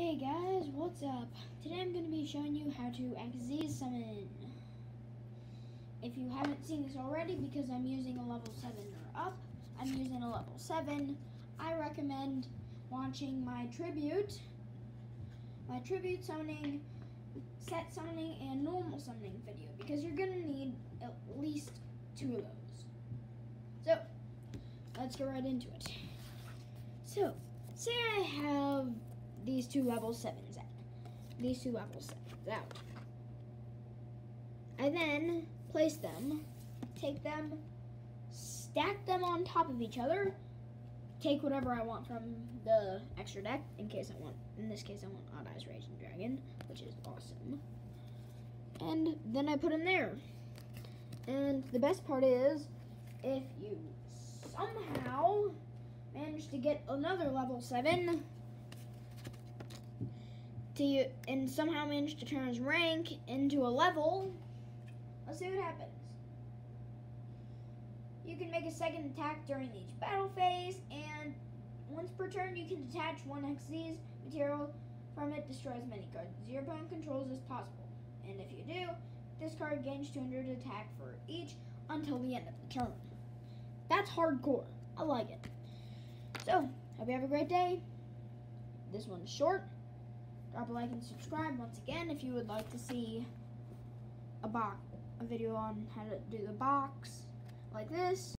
Hey guys, what's up? Today I'm going to be showing you how to Xyz summon. If you haven't seen this already, because I'm using a level 7 or up, I'm using a level 7, I recommend watching my tribute, my tribute summoning, set summoning, and normal summoning video, because you're going to need at least two of those. So, let's get right into it. So, say I have these two level sevens out. These two level sevens out. I then place them, take them, stack them on top of each other, take whatever I want from the extra deck, in case I want, in this case I want Odd Eyes Raging Dragon, which is awesome. And then I put them there. And the best part is, if you somehow manage to get another level 7, to and somehow manage to turn his rank into a level. Let's see what happens. You can make a second attack during each battle phase, and once per turn, you can detach one Xyz material from it, destroy as many cards your opponent controls as possible. And if you do, this card gains 200 attack for each until the end of the turn. That's hardcore. I like it. So, hope you have a great day. This one's short. Drop a like and subscribe once again if you would like to see a box, a video on how to do the box like this.